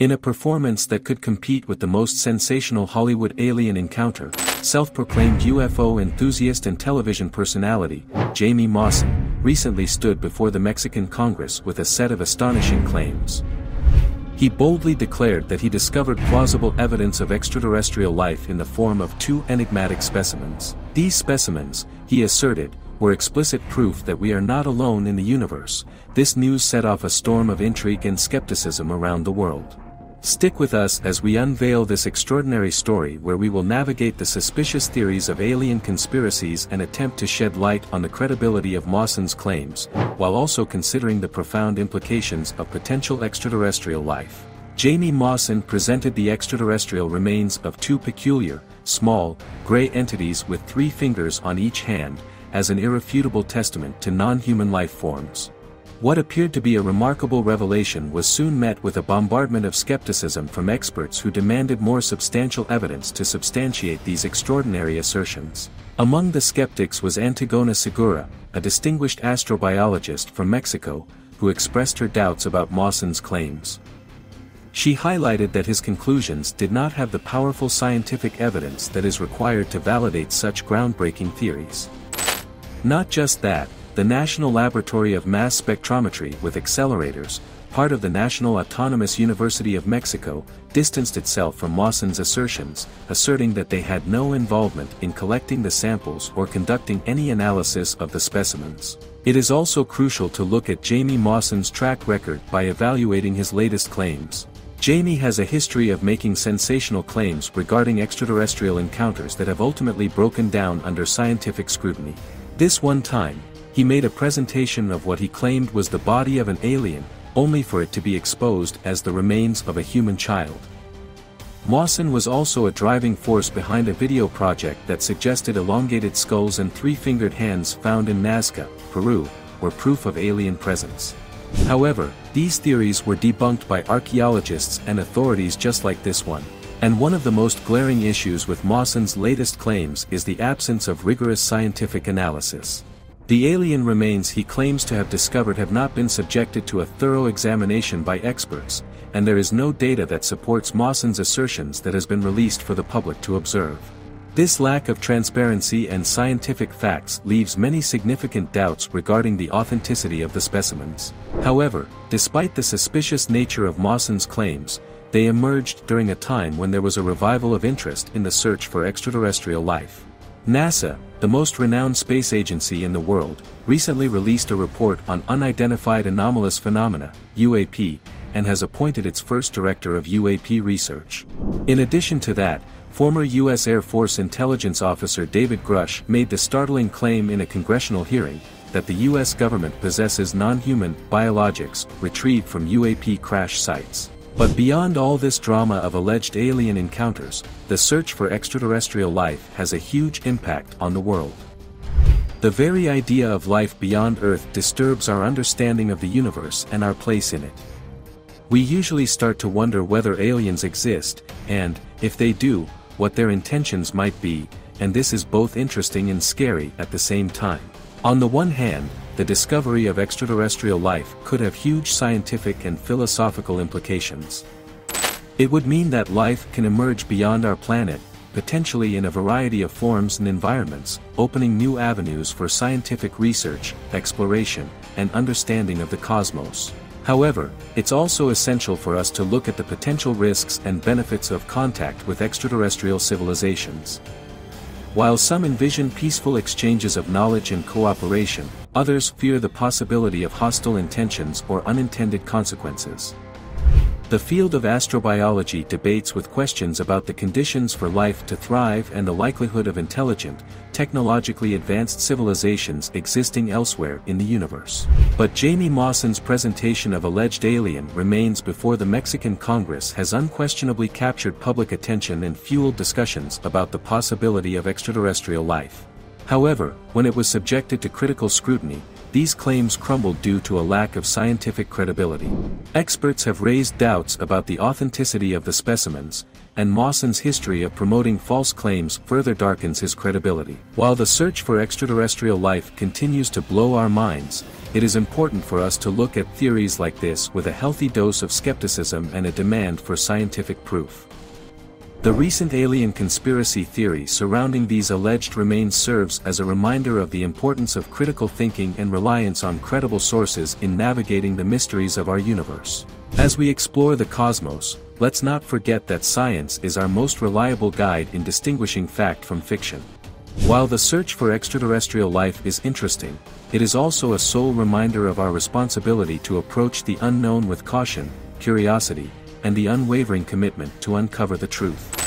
In a performance that could compete with the most sensational Hollywood alien encounter, self-proclaimed UFO enthusiast and television personality, Jamie Mawson, recently stood before the Mexican Congress with a set of astonishing claims. He boldly declared that he discovered plausible evidence of extraterrestrial life in the form of two enigmatic specimens. These specimens, he asserted, were explicit proof that we are not alone in the universe. This news set off a storm of intrigue and skepticism around the world. Stick with us as we unveil this extraordinary story where we will navigate the suspicious theories of alien conspiracies and attempt to shed light on the credibility of Mawson's claims, while also considering the profound implications of potential extraterrestrial life. Jamie Mawson presented the extraterrestrial remains of two peculiar, small, gray entities with three fingers on each hand, as an irrefutable testament to non-human life forms. What appeared to be a remarkable revelation was soon met with a bombardment of skepticism from experts who demanded more substantial evidence to substantiate these extraordinary assertions. Among the skeptics was Antigona Segura, a distinguished astrobiologist from Mexico, who expressed her doubts about Mawson's claims. She highlighted that his conclusions did not have the powerful scientific evidence that is required to validate such groundbreaking theories. Not just that, the National Laboratory of Mass Spectrometry with accelerators, part of the National Autonomous University of Mexico, distanced itself from Mawson's assertions, asserting that they had no involvement in collecting the samples or conducting any analysis of the specimens. It is also crucial to look at Jamie Mawson's track record by evaluating his latest claims. Jamie has a history of making sensational claims regarding extraterrestrial encounters that have ultimately broken down under scientific scrutiny. This one time, he made a presentation of what he claimed was the body of an alien, only for it to be exposed as the remains of a human child. Mawson was also a driving force behind a video project that suggested elongated skulls and three-fingered hands found in Nazca, Peru, were proof of alien presence. However, these theories were debunked by archaeologists and authorities just like this one. And one of the most glaring issues with Mawson's latest claims is the absence of rigorous scientific analysis. The alien remains he claims to have discovered have not been subjected to a thorough examination by experts, and there is no data that supports Mawson's assertions that has been released for the public to observe. This lack of transparency and scientific facts leaves many significant doubts regarding the authenticity of the specimens. However, despite the suspicious nature of Mawson's claims, they emerged during a time when there was a revival of interest in the search for extraterrestrial life. NASA, the most renowned space agency in the world, recently released a report on Unidentified Anomalous Phenomena, UAP, and has appointed its first director of UAP research. In addition to that, former U.S. Air Force intelligence officer David Grusch made the startling claim in a congressional hearing, that the U.S. government possesses non-human biologics retrieved from UAP crash sites. But beyond all this drama of alleged alien encounters, the search for extraterrestrial life has a huge impact on the world. The very idea of life beyond Earth disturbs our understanding of the universe and our place in it. We usually start to wonder whether aliens exist, and, if they do, what their intentions might be, and this is both interesting and scary at the same time. On the one hand, the discovery of extraterrestrial life could have huge scientific and philosophical implications. It would mean that life can emerge beyond our planet, potentially in a variety of forms and environments, opening new avenues for scientific research, exploration, and understanding of the cosmos. However, it's also essential for us to look at the potential risks and benefits of contact with extraterrestrial civilizations. While some envision peaceful exchanges of knowledge and cooperation, others fear the possibility of hostile intentions or unintended consequences. The field of astrobiology debates with questions about the conditions for life to thrive and the likelihood of intelligent, technologically advanced civilizations existing elsewhere in the universe. But Jamie Mawson's presentation of alleged alien remains before the Mexican Congress has unquestionably captured public attention and fueled discussions about the possibility of extraterrestrial life. However, when it was subjected to critical scrutiny, these claims crumbled due to a lack of scientific credibility. Experts have raised doubts about the authenticity of the specimens, and Mawson's history of promoting false claims further darkens his credibility. While the search for extraterrestrial life continues to blow our minds, it is important for us to look at theories like this with a healthy dose of skepticism and a demand for scientific proof. The recent alien conspiracy theory surrounding these alleged remains serves as a reminder of the importance of critical thinking and reliance on credible sources in navigating the mysteries of our universe. As we explore the cosmos, let's not forget that science is our most reliable guide in distinguishing fact from fiction. While the search for extraterrestrial life is interesting, it is also a sole reminder of our responsibility to approach the unknown with caution, curiosity, and the unwavering commitment to uncover the truth.